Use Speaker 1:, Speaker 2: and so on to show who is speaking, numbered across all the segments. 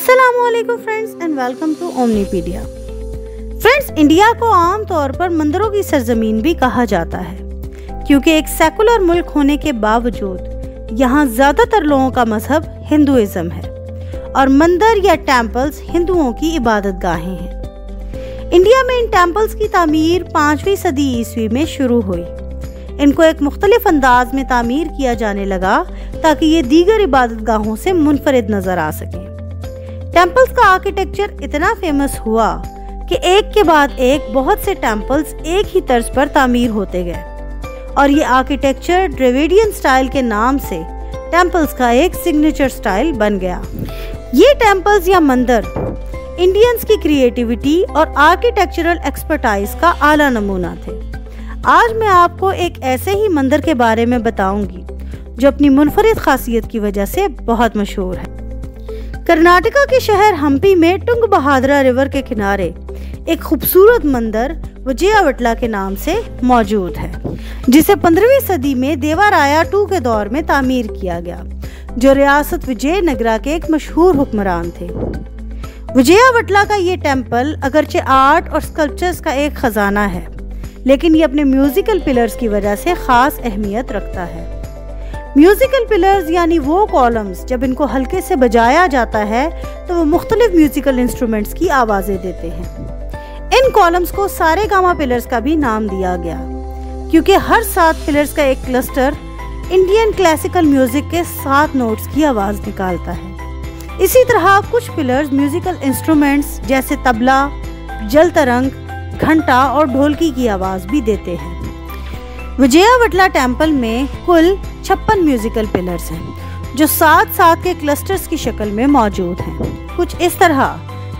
Speaker 1: Aslam friends and welcome to Omnipedia friends India को आम तौर पर मंदिरों की सरजमीन भी कहा जाता है, क्योंकि एक सेकुलर मुल्क होने के बावजूद यहाँ ज़्यादातर लोगों का मज़हब हिंदुज़म है और मंदिर या टेम्पल्स हिंदुओं की इबादत गाहें हैं। इंडिया में इन टेम्पल्स की तमीर पाँचवीं सदी ईस्वी में शुरू हुई। इनको एक मुख्तलिफ़ अंदाज में तामीर किया जाने लगा ताकि ये दीगर इबादत गाहों से मुनफरद नज़र आ सके। टेम्पल्स का आर्किटेक्चर इतना फ़ेमस हुआ कि एक के बाद एक बहुत से टेम्पल्स एक ही तर्ज पर तामीर होते गए। और ये आर्किटेक्चर ड्रेविडियन स्टाइल के नाम से टेम्पल्स का एक सिग्नेचर स्टाइल बन गया। ये टेम्पल्स या मंदिर इंडियंस की क्रिएटिविटी और आर्किटेक्चरल एक्सपर्टाइज का आला नमूना थे। आज मैं आपको एक ऐसे ही मंदिर के बारे में बताऊँगी, जो अपनी मुनफरद खासियत की वजह से बहुत मशहूर है। कर्नाटका के शहर हम्पी में टुंग बहादरा रिवर के किनारे एक खूबसूरत मंदिर विजयावटला के नाम से मौजूद है, जिसे पंद्रहवीं सदी में देवाराया टू के दौर में तामीर किया गया, जो रियासत विजयनगरा के एक मशहूर हुक्मरान थे। विजयावटला का ये टेंपल अगरचे आर्ट और स्कल्पचर्स का एक खजाना है, लेकिन ये अपने म्यूजिकल पिलर्स की वजह से खास अहमियत रखता है। म्यूजिकल पिलर्स यानी वो कॉलम्स जब इनको हल्के से बजाया जाता है तो वो मुख्तलिफ़ म्यूजिकल इंस्ट्रूमेंट्स की आवाज़ें देते हैं। इन कॉलम्स को सारे गामा पिलर्स का भी नाम दिया गया। क्योंकि हर सात पिलर्स का एक क्लस्टर इंडियन क्लासिकल म्यूज़िक के सात नोट्स की आवाज़ निकालता है। इसी तरह कुछ पिलर्स म्यूजिकल इंस्ट्रूमेंट्स जैसे तबला, जल तरंग, घंटा और ढोलकी की आवाज़ भी देते हैं। विजयावटला टेंपल में कुल छप्पन म्यूजिकल पिलर्स हैं, जो सात सात के क्लस्टर्स की शक्ल में मौजूद हैं। कुछ इस तरह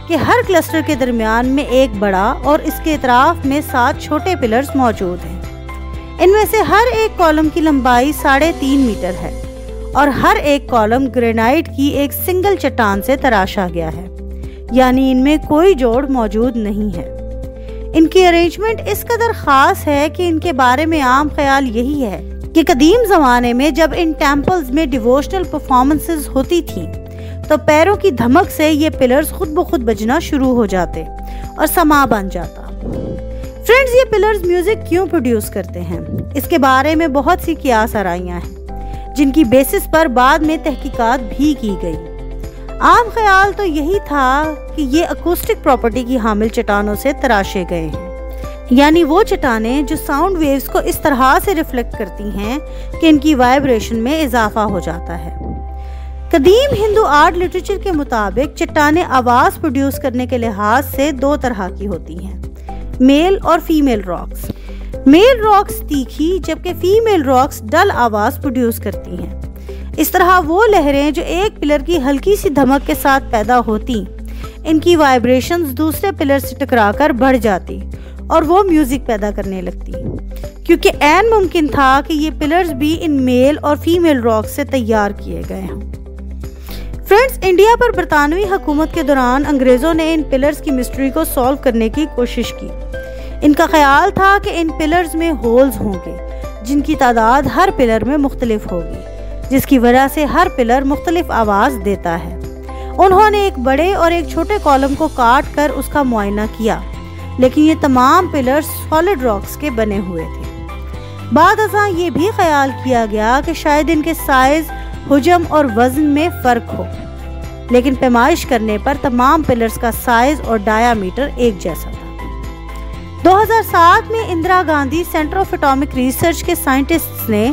Speaker 1: कि हर क्लस्टर के दरमियान में एक बड़ा और इसके इतराफ में सात छोटे पिलर्स मौजूद हैं। इनमें से हर एक कॉलम की लंबाई साढ़े तीन मीटर है और हर एक कॉलम ग्रेनाइट की एक सिंगल चट्टान से तराशा गया है। यानी इनमें कोई जोड़ मौजूद नहीं है। इनकी अरेंजमेंट इस कदर खास है कि इनके बारे में आम ख्याल यही है कि कदीम जमाने में जब इन टेम्पल्स में डिवोशनल परफॉर्मेंसेस होती थी तो पैरों की धमक से ये पिलर्स खुद ब खुद बजना शुरू हो जाते और समा बन जाता। फ्रेंड्स ये पिलर्स म्यूज़िक क्यों प्रोड्यूस करते हैं? इसके बारे में बहुत सी कियास आराइयाँ हैं, जिनकी बेसिस पर बाद में तहकीकात भी की गई। आम ख्याल तो यही था कि ये अकोस्टिक प्रॉपर्टी की हामिल चट्टानों से तराशे गए हैं। यानी वो चट्टाने जो साउंड वेव्स को इस तरह से रिफ्लेक्ट करती हैं कि इनकी वाइब्रेशन में इजाफा हो जाता है। कदीम हिंदू आर्ट लिटरेचर के मुताबिक चट्टाने आवाज़ प्रोड्यूस करने के लिहाज से दो तरह की होती हैं मेल और फीमेल रॉक्स मेल रॉक्स तीखी, जबकि फीमेल रॉक्स डल आवाज़ प्रोड्यूस करती हैं। इस तरह वो लहरें जो एक पिलर की हल्की सी धमक के साथ पैदा होती, इनकी वाइब्रेशंस दूसरे पिलर से टकराकर बढ़ जाती। और वो म्यूज़िक पैदा करने लगती क्योंकि एन मुमकिन था कि ये पिलर्स भी इन मेल और फीमेल रॉक से तैयार किए गए हों। फ्रेंड्स इंडिया पर बरतानवी हुकूमत के दौरान अंग्रेज़ों ने इन पिलर्स की मिस्ट्री को सॉल्व करने की कोशिश की। इनका ख्याल था कि इन पिलर्स में होल्स होंगे, जिनकी तादाद हर पिलर में मुख्तलिफ़ होगी, जिसकी वजह से हर पिलर मुख्तलिफ़ आवाज़ देता है। उन्होंने एक बड़े और एक छोटे कॉलम को काट कर उसका मुआयना किया। लेकिन ये तमाम पिलर सॉलिड रॉक्स के बने हुए थे। बाद अजा ये भी ख्याल किया गया कि शायद इनके साइज़ हजम और वज़न में फ़र्क हो। लेकिन पैमाइश करने पर तमाम पिलर्स का साइज़ और डायामीटर एक जैसा था। 2007 में Indira Gandhi centre of atomic research के साइंटिस्ट्स ने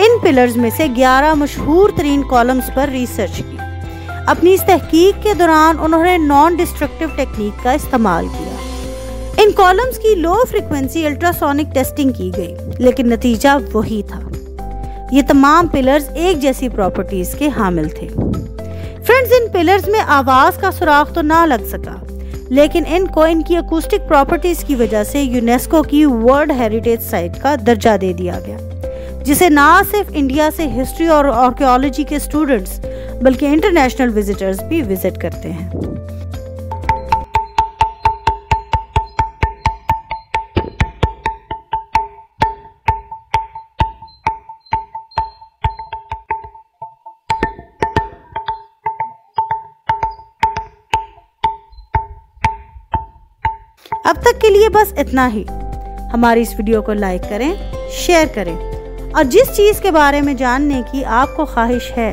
Speaker 1: इन पिलर्स में से 11 मशहूर तरीन कॉलम्स पर रिसर्च की। अपनी इस तहकीक के दौरान उन्होंने नॉन डिस्ट्रक्टिव टेक्निक का इस्तेमाल किया। इन कॉलम्स की लो फ्रिक्वेंसी अल्ट्रासोनिक टेस्टिंग की गई, लेकिन नतीजा वही था। ये तमाम पिलर्स एक जैसी प्रॉपर्टीज़ के हामिल थे। फ्रेंड्स इन पिलर्स में आवाज़ का सुराख तो ना लग सका, लेकिन इनको, इनकी अकूस्टिक प्रॉपर्टीज़ की वजह से यूनेस्को की वर्ल्ड हेरिटेज साइट का दर्जा दे दिया गया, जिसे ना सिर्फ़ इंडिया से हिस्ट्री और आर्कियोलॉजी के स्टूडेंट्स बल्कि इंटरनेशनल विजिटर्स भी विज़िट करते हैं। अब तक के लिए बस इतना ही। हमारी इस वीडियो को लाइक करें शेयर करें और जिस चीज़ के बारे में जानने की आपको ख्वाहिश है,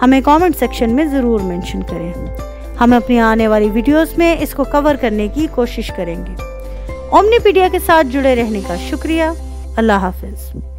Speaker 1: हमें कमेंट सेक्शन में ज़रूर मेंशन करें। हम अपनी आने वाली वीडियोस में इसको कवर करने की कोशिश करेंगे। ओमनीपीडिया के साथ जुड़े रहने का शुक्रिया। अल्लाह हाफिज़।